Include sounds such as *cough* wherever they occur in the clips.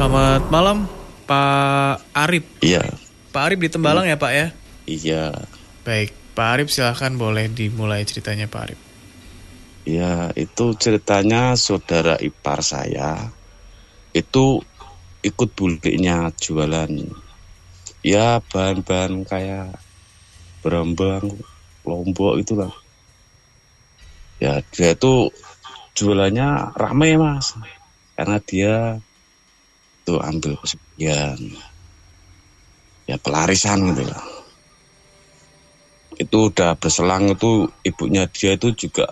Selamat malam Pak Arif. Iya, Pak Arif di Tembalang ya Pak ya? iya, Baik, Pak Arif silahkan boleh dimulai ceritanya Pak Arif. iya. Itu ceritanya saudara ipar saya itu ikut buliknya jualan ya bahan-bahan kayak berambang, lombok itulah. Ya dia itu jualannya rame mas, karena dia tuh ambil sebagian ya pelarisan gitu lah. Itu udah berselang itu ibunya dia itu juga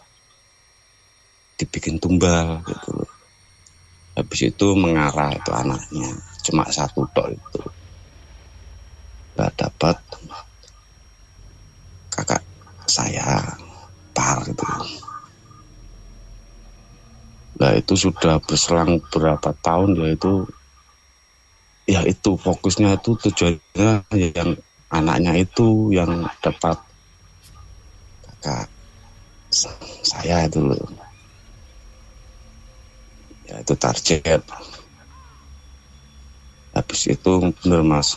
dibikin tumbal gitu loh. Habis itu mengarah itu anaknya cuma satu tok itu nggak dapat kakak saya par gitu Nah itu sudah berselang berapa tahun ya itu ya itu fokusnya itu tujuannya yang anaknya itu yang dapat kakak sa- saya itu loh. Ya itu target. Habis itu bener mas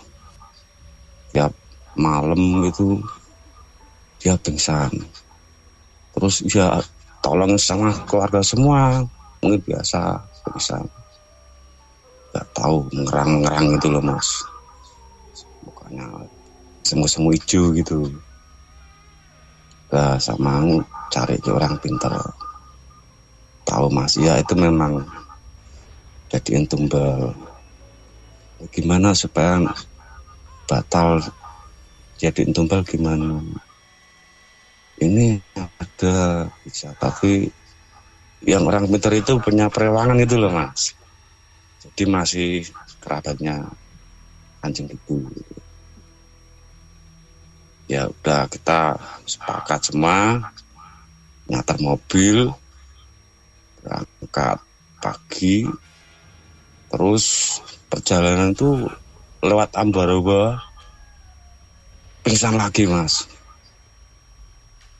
tiap malam itu dia pingsan. Terus ya tolong sama keluarga semua mungkin biasa pingsan nggak tahu mengerang-mengerang gitu loh mas. Mukanya semu-semu hijau gitu. Nah sama cari ke orang pinter tahu mas. Ya itu memang jadiin tumbal. Gimana supaya batal jadiin tumbal gimana? Ini ada bisa tapi yang orang pinter itu punya perewangan itu loh mas jadi masih kerabatnya anjing ibu. Ya udah kita sepakat semua. Nyatar mobil berangkat pagi. Terus perjalanan tuh lewat Ambaroba pingsan lagi mas.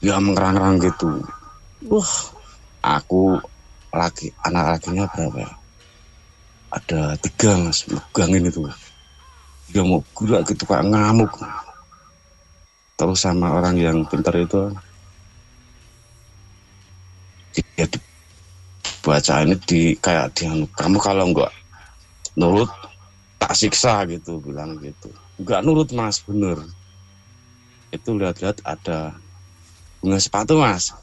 Ya mengerang-erang gitu. Wah. Aku lagi anak lakinya berapa? ya? Ada tiga mas. Megangin itu dia mau gerak gitu kayak ngamuk. Terus sama orang yang pintar itu dia ini di kayak dia kamu kalau enggak nurut tak siksa gitu bilang gitu. Enggak nurut mas. Bener. Itu lihat-lihat ada bunga sepatu mas.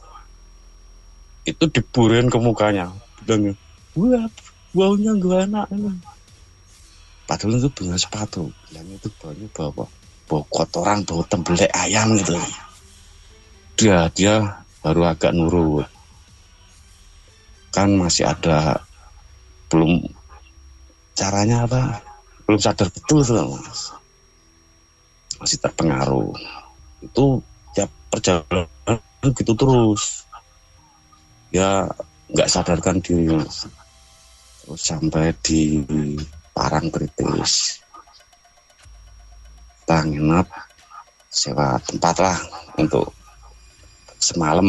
Itu diburin ke mukanya. Bilang wah baunya gue enak ini padahal itu bunga sepatu. Bilangnya itu baunya bau apa? Bau kotoran bau tembelek ayam gitu. Dia dia baru agak nurut. Kan masih ada belum caranya apa? Belum sadar betul tuh mas. Masih terpengaruh. Itu tiap perjalanan gitu terus. Ya nggak sadarkan diri mas sampai di Parang kritis. Kita nginep sewa tempat lah untuk semalam.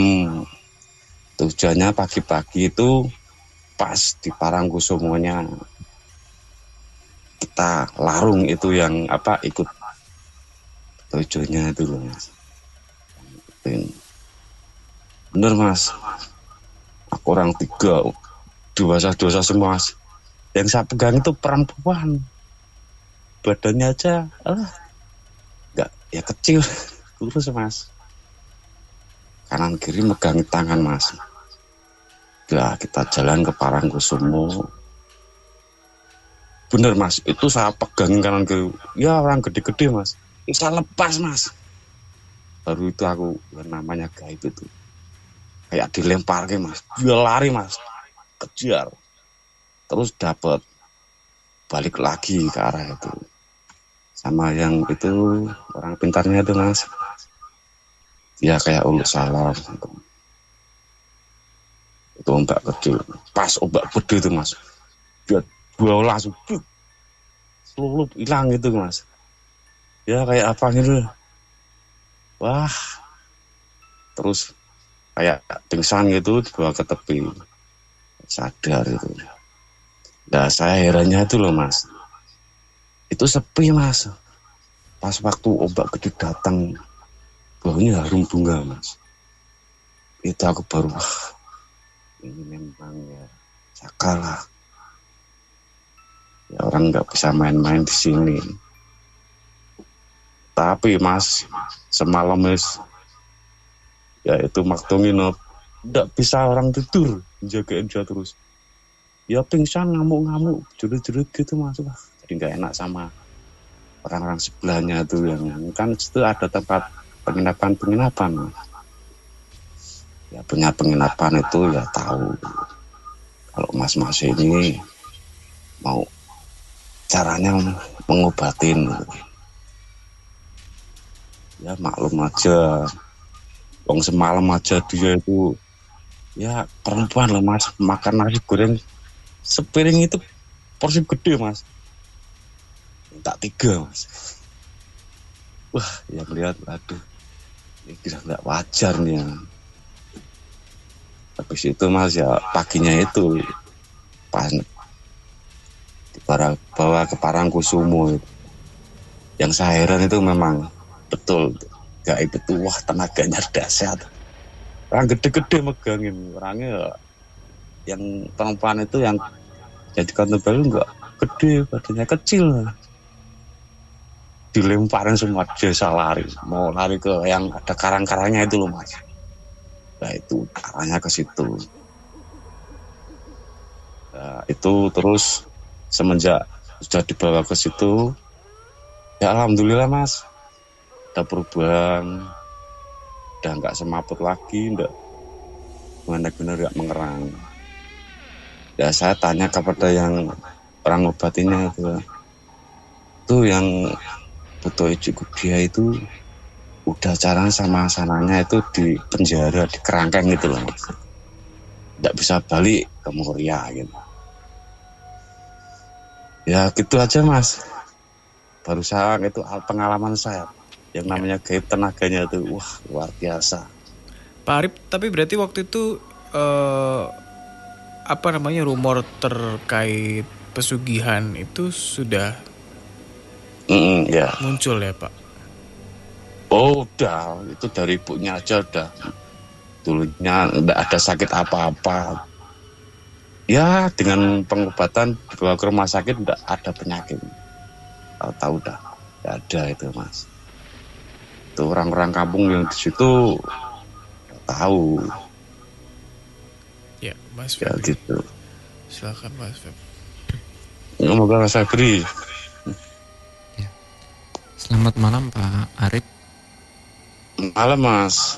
Tujuannya pagi-pagi itu pas di Parangkusumonya kita larung itu yang apa ikut. Tujuannya loh mas. Bener mas. Aku orang tiga dewasa-dewasa semua yang saya pegang itu perempuan. Badannya aja ah nggak ya kecil *laughs* kurus mas. Kanan kiri megang tangan mas. Ya kita jalan ke Parangkusumo. Bener mas. Itu saya pegang kanan kiri. Ya orang gede-gede mas. Bisa lepas mas. Baru itu aku ya namanya gaib itu. Kayak dilempar mas. Dia lari mas kejar terus dapat balik lagi ke arah itu. Sama yang itu orang pintarnya itu mas. Ya kayak uluk salam. Itu ombak kecil pas ombak gede itu mas. Dia dua langsung cuk, seluruh hilang gitu mas. Ya kayak apa gitu. Wah. Terus kayak pingsan gitu dibawa ke tepi sadar itu Nah saya herannya itu loh mas, itu sepi mas. Pas waktu ombak gede datang, baunya harum bunga mas. Itu aku baru, wah ini memang ya cakalah. Ya orang nggak bisa main-main di sini. Tapi mas, semalam mas, ya itu waktu nginep, nggak bisa orang tidur, jagain dia terus. Ya pingsan ngamuk-ngamuk, jurut-jurut gitu mas, wah jadi nggak enak sama orang-orang sebelahnya tuh yang kan itu ada tempat penginapan-penginapan. Ya punya penginapan itu ya tahu. Kalau mas-mas ini mau caranya mengobatin. Ya maklum aja. Wong semalam aja dia itu ya perempuan loh mas. Makan nasi goreng. Sepiring itu porsi gede mas. Tak tiga mas. Wah yang lihat aduh. Ini kira nggak wajar nih ya. habis itu mas ya paginya itu. Pas bawa ke Parangkusumo yang saya heran itu memang betul. Gaib itu wah tenaganya dahsyat orang gede-gede megangin orangnya yang perempuan itu yang jadi kontemplatif enggak gede badannya kecil. Dilemparin semua desa lari. Mau lari ke yang ada karang-karangnya itu loh mas. Nah itu arahnya ke situ. Nah, itu terus semenjak sudah dibawa ke situ ya alhamdulillah mas. Ada perubahan udah nggak semaput lagi nggak benar-benar nggak mengerang. Ya saya tanya kepada yang orang obatinya itu itu yang Buto cukup dia itu udah cara sama sananya itu di penjara di kerangkeng gitu loh mas. Tidak bisa balik ke Muria gitu. Ya gitu aja mas. Baru saya itu pengalaman saya yang namanya gaib tenaganya itu wah luar biasa. Pak Arif tapi berarti waktu itu eh, apa namanya rumor terkait pesugihan itu sudah mm, ya. muncul ya Pak? Oh udah. Itu dari ibunya aja udah. Dulunya tidak ada sakit apa-apa. Ya dengan pengobatan dibawa ke rumah sakit tidak ada penyakit. Tahu-tahu udah. Tidak ada itu mas itu orang-orang kampung yang di situ tahu. Ya Mas ya Febri. gitu. Silakan Mas Febri semoga saya beri Selamat malam Pak Arif. malam mas.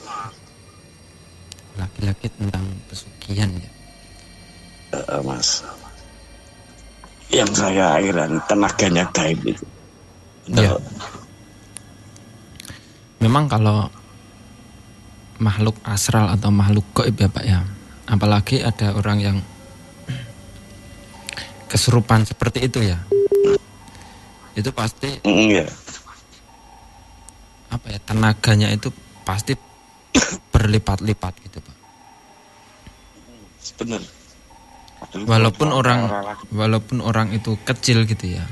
Laki-laki tentang pesugihan ya. Eh, mas. Yang saya akhiran tenaganya gaib itu. Ya. Memang kalau makhluk astral atau makhluk gaib ya Pak ya. Apalagi ada orang yang kesurupan seperti itu ya. Itu pasti Mm, ya apa ya tenaganya itu pasti berlipat-lipat gitu Pak. bener Walaupun orang walaupun orang itu kecil gitu ya.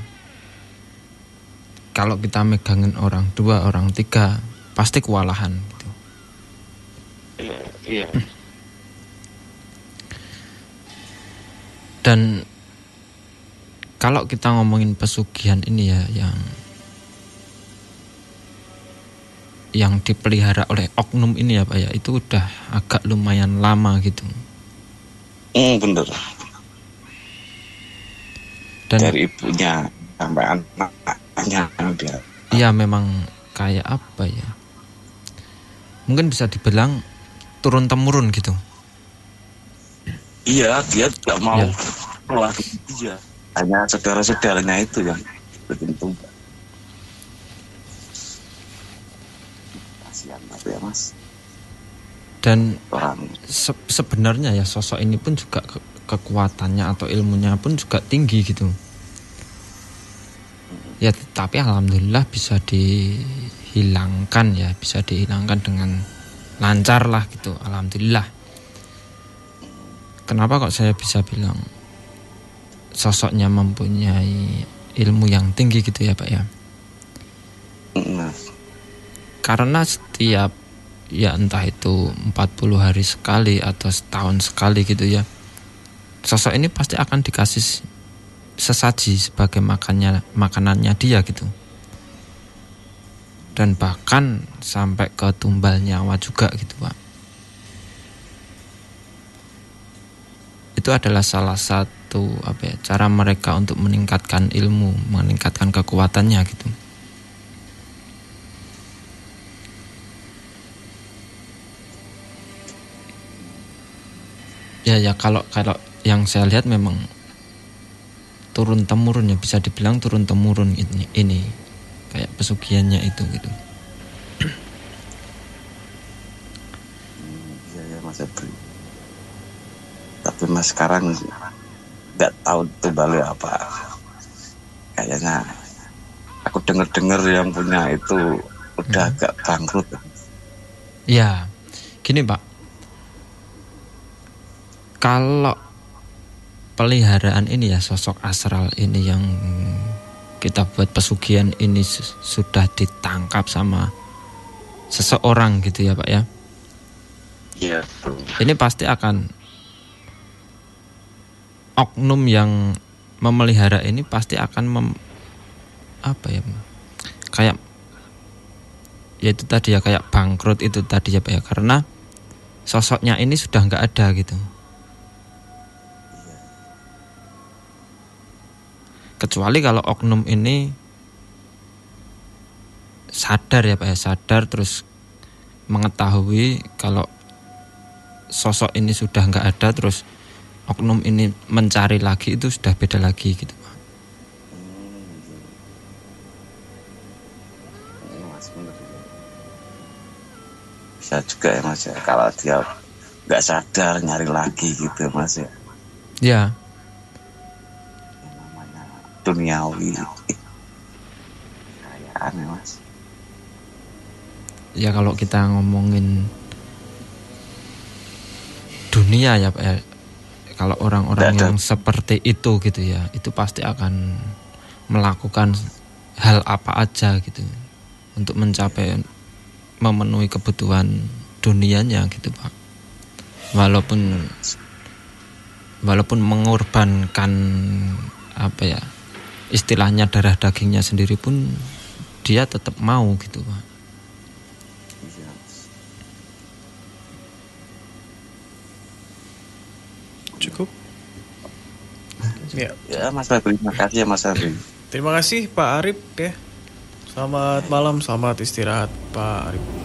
Kalau kita megangin orang dua, orang tiga, pasti kewalahan gitu. iya iya Dan kalau kita ngomongin pesugihan ini ya yang yang dipelihara oleh oknum ini ya Pak ya itu udah agak lumayan lama gitu. Mm, bener Dan dari ibunya sampai anaknya dia ya memang kayak apa ya? Mungkin bisa dibilang turun temurun gitu. iya dia tidak mau Ya. keluar dia hanya saudara-saudaranya itu yang beruntung kasihan ya mas Dan orang se- sebenarnya ya sosok ini pun juga ke- kekuatannya atau ilmunya pun juga tinggi gitu. Ya tapi alhamdulillah bisa dihilangkan ya, bisa dihilangkan dengan lancar lah gitu. Alhamdulillah. Kenapa kok saya bisa bilang sosoknya mempunyai ilmu yang tinggi gitu ya Pak ya. Nah, Karena setiap ya entah itu 40 hari sekali atau setahun sekali gitu ya. Sosok ini pasti akan dikasih sesaji sebagai makannya makanannya dia gitu. Dan bahkan sampai ke tumbal nyawa juga gitu Pak. Itu adalah salah satu apa ya, cara mereka untuk meningkatkan ilmu, meningkatkan kekuatannya gitu. Ya ya kalau kalau yang saya lihat memang turun temurun ya bisa dibilang turun temurun ini, ini kayak pesugihannya itu gitu. iya ya Mas Febri. Tapi Mas sekarang nggak tahu itu balik apa. Kayaknya aku dengar-dengar yang punya itu udah Hmm. agak bangkrut. Ya, gini Pak. Kalau peliharaan ini ya sosok astral ini yang kita buat pesugihan ini su- sudah ditangkap sama seseorang gitu ya Pak ya. Iya. Ini pasti akan oknum yang memelihara ini pasti akan mem, apa ya kayak ya itu tadi ya kayak bangkrut itu tadi ya Pak ya karena sosoknya ini sudah nggak ada gitu kecuali kalau oknum ini sadar ya Pak ya sadar terus mengetahui kalau sosok ini sudah nggak ada terus oknum ini mencari lagi itu sudah beda lagi gitu Pak. Ya. Bisa juga ya Mas ya kalau dia nggak sadar nyari lagi gitu Mas ya. Ya, duniawi. Kayaan ya Mas. ya kalau kita ngomongin dunia ya Pak ya. Kalau orang-orang yang seperti itu gitu ya, itu pasti akan melakukan hal apa aja gitu untuk mencapai memenuhi kebutuhan dunianya gitu Pak. Walaupun walaupun mengorbankan apa ya istilahnya darah dagingnya sendiri pun dia tetap mau gitu Pak. Cukup. Ya, Ya Mas Febri, terima kasih ya Mas Febri. terima kasih Pak Arif ya. Selamat malam, selamat istirahat Pak Arif.